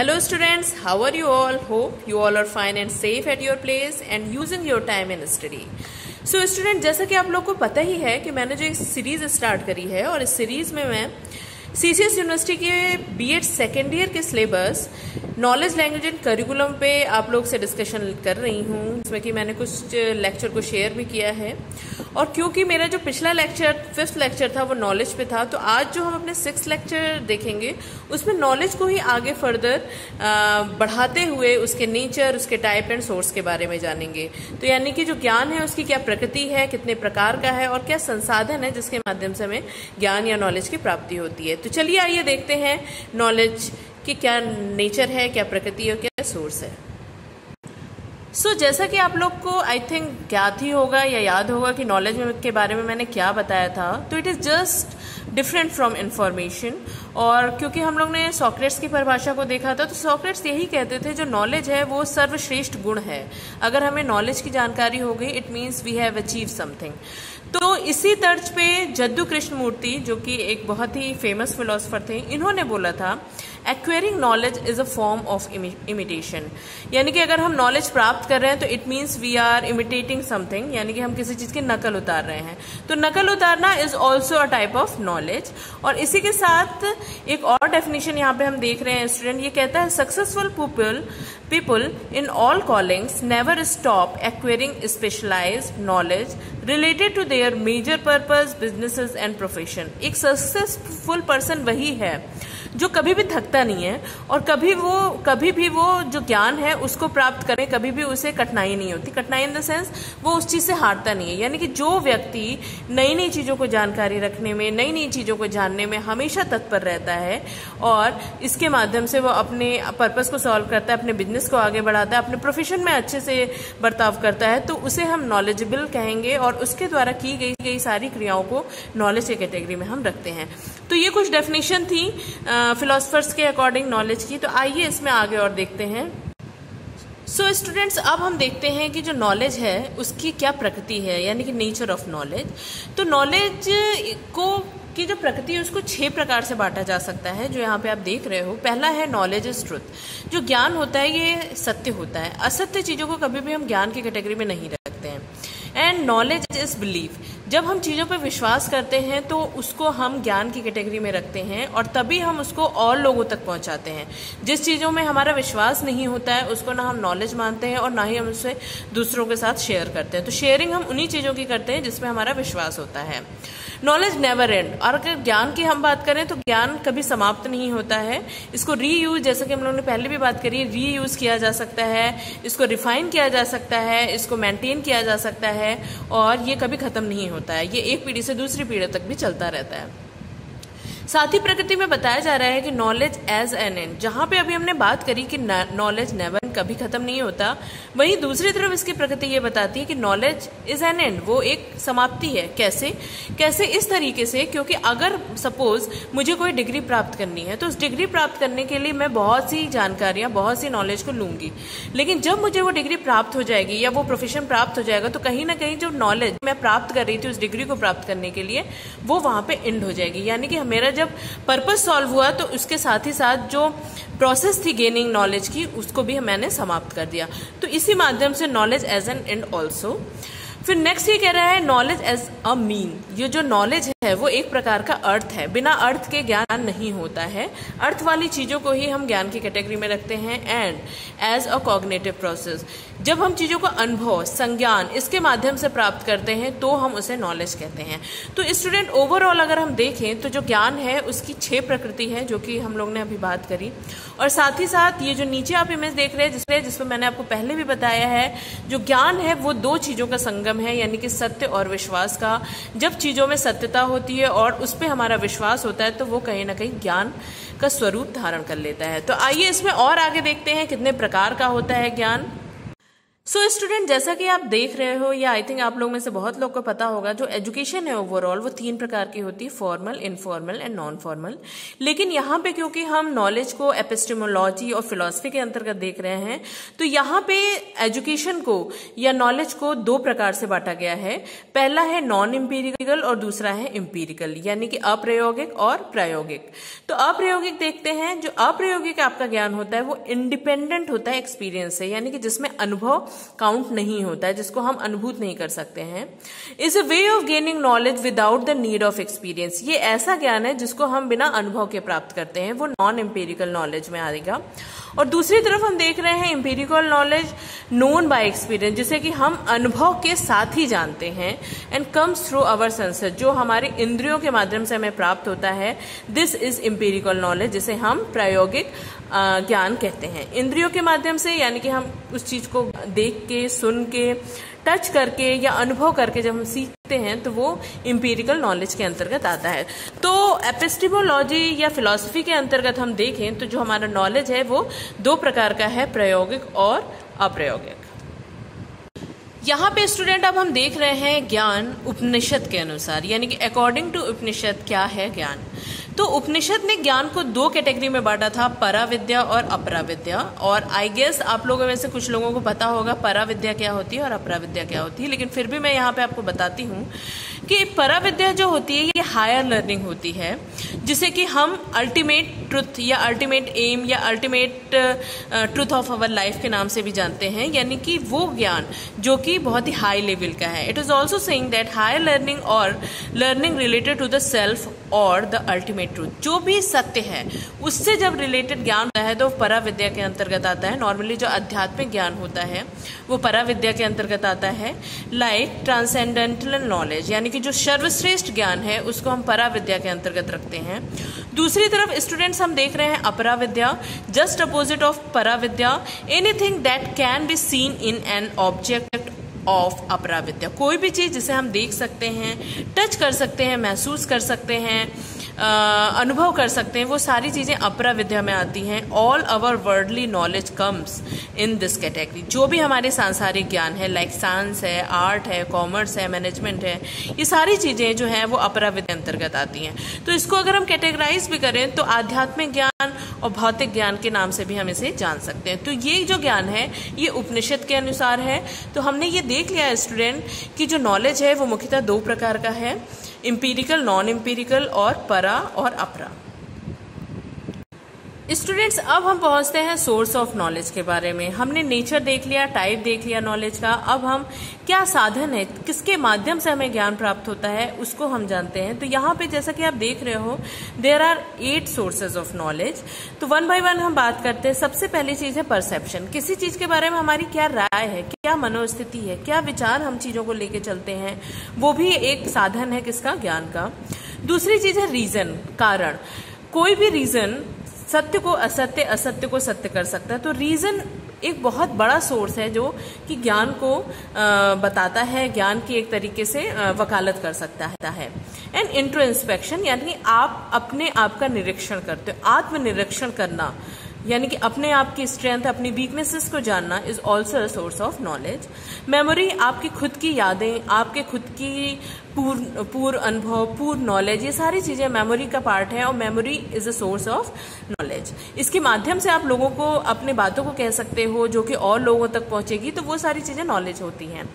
Hello students, how are you all? Hope you all are fine and safe at your place and using your time in study. So so, student जैसा कि आप लोग को पता ही है कि मैंने जो एक सीरीज़ स्टार्ट करी है और इस सीरीज़ में मैं सीसीएस यूनिवर्सिटी के बीएड सेकेंड ईयर के syllabus knowledge language and curriculum पे आप लोग से डिस्कशन कर रही हूँ, जिसमें कि मैंने कुछ लेक्चर को शेयर भी किया है। और क्योंकि मेरा जो पिछला लेक्चर फिफ्थ लेक्चर था, वो नॉलेज पे था तो आज जो हम अपने सिक्स लेक्चर देखेंगे, उसमें नॉलेज को ही आगे फर्दर बढ़ाते हुए उसके नेचर उसके टाइप एंड सोर्स के बारे में जानेंगे। तो यानी कि जो ज्ञान है, उसकी क्या प्रकृति है, कितने प्रकार का है और क्या संसाधन है, जिसके माध्यम से हमें ज्ञान या नॉलेज की प्राप्ति होती है। तो चलिए आइए देखते हैं नॉलेज की क्या नेचर है, क्या प्रकृति है क्या सोर्स है। सो so, जैसा कि आप लोग को आई थिंक ज्ञात ही होगा या याद होगा कि नॉलेज के बारे में मैंने क्या बताया था। तो it is just different from information और क्योंकि हम लोग ने सॉक्रेट्स की परिभाषा को देखा था तो सॉक्रेट्स यही कहते थे जो नॉलेज है वो सर्वश्रेष्ठ गुण है। अगर हमें नॉलेज की जानकारी हो गई it means we have achieve something तो इसी तर्ज पे जद्दू कृष्ण मूर्ति जो कि एक बहुत ही फ़ेमस फिलोसफर थे इन्होंने बोला था acquiring knowledge is a form of imitation यानी कि अगर हम नॉलेज प्राप्त कर रहे हैं तो it means we are imitating something यानी कि हम किसी चीज़ की नकल उतार रहे हैं। तो नकल उतारना is also a type of knowledge और इसी के साथ एक और डेफिनेशन यहाँ पे हम देख रहे हैं स्टूडेंट ये कहता है successful people people in all callings never stop acquiring specialize knowledge related to their major purpose businesses and profession एक सक्सेसफुल पर्सन वही है जो कभी भी थकता नहीं है और कभी वो, कभी भी वो जो ज्ञान है उसको प्राप्त करे, कभी भी उसे कठिनाई नहीं होती। कठिनाई इन द सेंस वो उस चीज़ से हारता नहीं है। यानी कि जो व्यक्ति नई नई चीज़ों को जानकारी रखने में नई नई चीज़ों को जानने में हमेशा तत्पर रहता है और इसके माध्यम से वो अपने पर्पज को सॉल्व करता है, अपने बिज़नेस को आगे बढ़ाता है, अपने प्रोफेशन में अच्छे से बर्ताव करता है तो उसे हम नॉलेजेबल कहेंगे और उसके द्वारा की गई गई सारी क्रियाओं को नॉलेज के कैटेगरी में हम रखते हैं। तो ये कुछ डेफिनेशन थी। फिलोसफर्स के अकॉर्डिंग नॉलेज की तो आइए इसमें आगे और देखते हैं। सो so, स्टूडेंट्स अब हम देखते हैं कि जो नॉलेज है उसकी क्या प्रकृति है यानी कि नेचर ऑफ़ नॉलेज तो नॉलेज को की जो प्रकृति है उसको छह प्रकार से बांटा जा सकता है जो यहाँ पे आप देख रहे हो। पहला है नॉलेज इज़ ट्रुथ जो ज्ञान होता है ये सत्य होता है। असत्य चीज़ों को कभी भी हम ज्ञान की कैटेगरी में नहीं रखते हैं। एंड नॉलेज इज़ बिलीव जब हम चीज़ों पर विश्वास करते हैं तो उसको हम ज्ञान की कैटेगरी में रखते हैं और तभी हम उसको और लोगों तक पहुंचाते हैं। जिस चीज़ों में हमारा विश्वास नहीं होता है, उसको ना हम नॉलेज मानते हैं और ना ही हम उसे दूसरों के साथ शेयर करते हैं। तो शेयरिंग हम उन्हीं चीज़ों की करते हैं जिसमें हमारा विश्वास होता है। नॉलेज नेवर एंड और अगर ज्ञान की हम बात करें तो ज्ञान कभी समाप्त नहीं होता है। इसको री यूज़ जैसे कि हम लोगों ने पहले भी बात करी री यूज़ किया जा सकता है, इसको रिफाइन किया जा सकता है, इसको मेंटेन किया जा सकता है और ये कभी खत्म नहीं होता। है, ये एक पीढ़ी से दूसरी पीढ़ी तक भी चलता रहता है। साथ ही प्रकृति में बताया जा रहा है कि नॉलेज एज एन एन जहाँ पे अभी हमने बात करी कि नॉलेज नेवर कभी खत्म नहीं होता। वहीं दूसरी तरफ़ इसकी प्रकृति ये बताती है कि नॉलेज इज़ एन एंड वो एक समाप्ति है। कैसे? कैसे इस तरीके से? क्योंकि अगर सपोज़ मुझे कोई डिग्री प्राप्त करनी है तो उस डिग्री प्राप्त करने के लिए मैं बहुत सी जानकारियाँ, बहुत सी नॉलेज को लूँगी। लेकिन जब मुझे वो डिग्री प्राप्त हो जाएगी या वो प्रोफेशन प्राप्त हो जाएगा तो कहीं ना कहीं जो नॉलेज मैं प्राप्त कर रही थी उस डिग्री को प्राप्त करने के लिए, वो वहाँ पे एंड हो जाएगी। यानी कि मेरा जब पर्पज सॉल्व हुआ तो उसके साथ ही साथ जो प्रोसेस थी गेनिंग नॉलेज की, उसको भी मैंने समाप्त कर दिया। तो इसी माध्यम से knowledge as an and also फिर नेक्स्ट ये कह रहा है नॉलेज एज अ मीन ये जो नॉलेज है, वो एक प्रकार का अर्थ है। बिना अर्थ के ज्ञान नहीं होता है। अर्थ वाली चीज़ों को ही हम ज्ञान की कैटेगरी में रखते हैं। And as a cognitive process जब हम चीज़ों का अनुभव, संज्ञान, इसके माध्यम से प्राप्त करते हैं तो हम उसे नॉलेज कहते हैं। तो स्टूडेंट ओवरऑल अगर हम देखें तो जो ज्ञान है, उसकी छह प्रकृति है, जो कि हम लोग ने अभी बात करी। और साथ ही साथ ये जो नीचे आप इमेज देख रहे हैं, जिसमें जिसमें मैंने आपको पहले भी बताया है, जो ज्ञान है, वो दो चीज़ों का संगम है, यानी कि सत्य और विश्वास का। जब चीज़ों में सत्यता होती है और उस पर हमारा विश्वास होता है तो वो कहीं ना कहीं ज्ञान का स्वरूप धारण कर लेता है। तो आइए इसमें और आगे देखते हैं, कितने प्रकार का होता है ज्ञान। सो so, स्टूडेंट जैसा कि आप देख रहे हो या आई थिंक आप लोग में से बहुत लोग को पता होगा जो एजुकेशन है ओवरऑल वो तीन प्रकार की होती है formal informal and non formal लेकिन यहाँ पे क्योंकि हम नॉलेज को एपिस्टेमोलॉजी और फिलोसफी के अंतर्गत देख रहे हैं तो यहाँ पे एजुकेशन को या नॉलेज को दो प्रकार से बांटा गया है। पहला है नॉन इम्पीरिकल और दूसरा है इम्पीरिकल यानी कि अप्रायोगिक और प्रायोगिक। तो अप्रायोगिक देखते हैं जो अप्रायोगिक आपका ज्ञान होता है वो इंडिपेंडेंट होता है एक्सपीरियंस से यानी कि जिसमें अनुभव काउंट नहीं होता है, जिसको हम अनुभूत नहीं कर सकते हैं is a way of gaining knowledge without the need of experience ये ऐसा ज्ञान है जिसको हम बिना अनुभव के प्राप्त करते हैं, वो नॉन एम्पेरिकल नॉलेज में आएगा। और दूसरी तरफ़ हम देख रहे हैं empirical knowledge known by experience जिसे कि हम अनुभव के साथ ही जानते हैं and comes through our sensor जो हमारे इंद्रियों के माध्यम से हमें प्राप्त होता है। दिस इज़ एम्पेरिकल नॉलेज जिसे हम प्रायोगिक ज्ञान कहते हैं। इंद्रियों के माध्यम से, यानी कि हम उस चीज़ को देख के, सुन के टच करके या अनुभव करके जब हम सीखते हैं तो वो इम्पेरिकल नॉलेज के अंतर्गत आता है। तो एपिस्टिमोलॉजी या फिलॉसफी के अंतर्गत हम देखें तो जो हमारा नॉलेज है, वो दो प्रकार का है, प्रायोगिक और अप्रायोगिक। यहाँ पे स्टूडेंट अब हम देख रहे हैं ज्ञान उपनिषद के अनुसार, यानी कि अकॉर्डिंग टू उपनिषद क्या है ज्ञान? तो उपनिषद ने ज्ञान को दो कैटेगरी में बांटा था परा विद्या और अपरा विद्या और आई गेस आप लोगों में से कुछ लोगों को पता होगा परा विद्या क्या होती है और अपरा विद्या क्या होती है। लेकिन फिर भी मैं यहाँ पे आपको बताती हूँ कि परा विद्या जो होती है, ये हायर लर्निंग होती है। जिसे कि हम अल्टीमेट ट्रुथ या अल्टीमेट एम या ultimate truth of our life के नाम से भी जानते हैं। यानी कि वो ज्ञान जो कि बहुत ही हाई लेवल का है। It is also saying that higher learning और learning related to the self और द अल्टीमेट ट्रूथ जो भी सत्य है, उससे जब रिलेटेड ज्ञान होता है तो परा विद्या के अंतर्गत आता है। नॉर्मली जो आध्यात्मिक ज्ञान होता है, वो परा विद्या के अंतर्गत आता है। लाइक ट्रांसेंडेंटल नॉलेज यानी कि जो सर्वश्रेष्ठ ज्ञान है, उसको हम परा विद्या के अंतर्गत रखते हैं। दूसरी तरफ़ स्टूडेंट्स हम देख रहे हैं अपरा विद्या जस्ट अपोजिट ऑफ़ परा विद्या anything that can be seen in an object of अपरा विद्या कोई भी चीज़ जिसे हम देख सकते हैं टच कर सकते हैं, महसूस कर सकते हैं अनुभव कर सकते हैं। वो सारी चीज़ें अपरा विद्या में आती हैं। All our worldly knowledge comes in this category जो भी हमारे सांसारिक ज्ञान है लाइक साइंस है आर्ट है कॉमर्स है मैनेजमेंट है, ये सारी चीज़ें जो हैं, वो अपरा विद्या अंतर्गत आती हैं। तो इसको अगर हम कैटेगराइज भी करें तो आध्यात्मिक ज्ञान और भौतिक ज्ञान के नाम से भी हम इसे जान सकते हैं। तो ये जो ज्ञान है, ये उपनिषद के अनुसार है। तो हमने ये देख लिया स्टूडेंट कि जो नॉलेज है, वो मुख्यतः दो प्रकार का है, इम्पीरिकल नॉन इम्पीरिकल और परा और अपरा। स्टूडेंट्स, अब हम पहुँचते हैं सोर्स ऑफ़ नॉलेज के बारे में। हमने नेचर देख लिया, टाइप देख लिया नॉलेज का। अब हम क्या साधन है, किसके माध्यम से हमें ज्ञान प्राप्त होता है, उसको हम जानते हैं। तो यहाँ पे जैसा कि आप देख रहे हो there are eight sources of knowledge तो वन बाय वन हम बात करते हैं। सबसे पहली चीज़ है परसेप्शन किसी चीज़ के बारे में हमारी क्या राय है, क्या मनोस्थिति है, क्या विचार हम चीज़ों को लेके चलते हैं, वो भी एक साधन है किसका, ज्ञान का। दूसरी चीज़ है रीजन कारण। कोई भी रीजन सत्य को असत्य असत्य को सत्य कर सकता है। तो रीजन एक बहुत बड़ा सोर्स है जो कि ज्ञान को बताता है, ज्ञान की एक तरीके से वकालत कर सकता है। एंड इंट्रो इंस्पेक्शन यानी आप अपने आप का निरीक्षण करते हो। आत्मनिरीक्षण करना। यानी कि अपने आप की स्ट्रेंथ अपनी वीकनेसेस को जानना is also a source of knowledge memory आपकी खुद की यादें, आपके खुद की पूर्ण पूर्ण अनुभव पूर्ण नॉलेज ये सारी चीज़ें मेमोरी का पार्ट है और memory is a source of knowledge इसके माध्यम से आप लोगों को, अपने बातों को कह सकते हो जो कि और लोगों तक पहुंचेगी तो वो सारी चीज़ें नॉलेज होती हैं.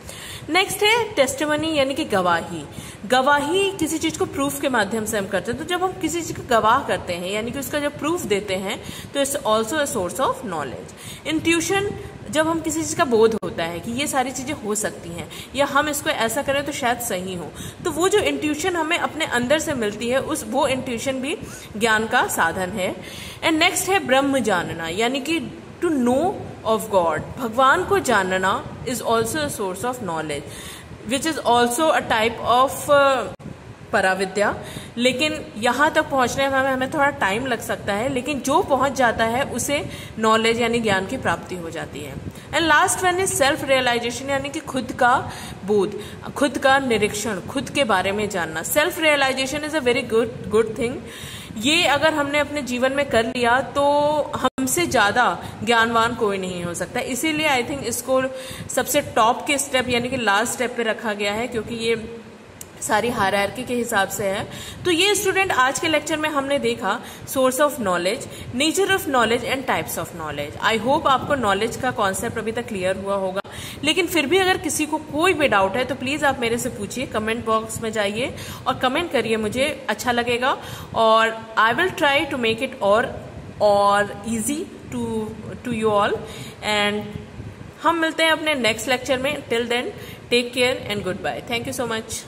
नेक्स्ट है टेस्टमनी यानी कि गवाही। गवाही किसी चीज़ को प्रूफ के माध्यम से हम करते हैं। तो जब हम किसी चीज़ को गवाह करते हैं, यानी कि उसका जब प्रूफ देते हैं तो it's also a source of knowledge intuition जब हम किसी चीज़ का बोध होता है कि ये सारी चीज़ें हो सकती हैं, या हम इसको ऐसा करें तो शायद सही हो तो वो जो इंट्यूशन हमें अपने अंदर से मिलती है, उस वो इंट्यूशन भी ज्ञान का साधन है। एंड नेक्स्ट है ब्रह्म जानना, यानी कि टू नो ऑफ़ गॉड भगवान को जानना is also a source of knowledge which is also a type of paravidya लेकिन यहाँ तक पहुँचने में हमें थोड़ा टाइम लग सकता है लेकिन जो पहुँच जाता है उसे नॉलेज यानी ज्ञान की प्राप्ति हो जाती है and last one is self realization यानी कि खुद का बोध खुद का निरीक्षण खुद के बारे में जानना self realization is a very good good thing ये अगर हमने अपने जीवन में कर लिया तो हम हमसे ज़्यादा ज्ञानवान कोई नहीं हो सकता। इसीलिए आई थिंक इसको सबसे टॉप के स्टेप यानी कि लास्ट स्टेप पे रखा गया है, क्योंकि ये सारी हायरार्की के हिसाब से है। तो ये स्टूडेंट आज के लेक्चर में हमने देखा source of knowledge nature of knowledge and types of knowledge I hope आपको नॉलेज का कॉन्सेप्ट अभी तक क्लियर हुआ होगा। लेकिन फिर भी अगर किसी को कोई भी डाउट है तो प्लीज़ आप मेरे से पूछिए कमेंट बॉक्स में जाइए और कमेंट करिए, मुझे अच्छा लगेगा। और I will try to make it और और easy to to you all and हम मिलते हैं अपने नेक्स्ट लेक्चर में. Till then take care and good bye thank you so much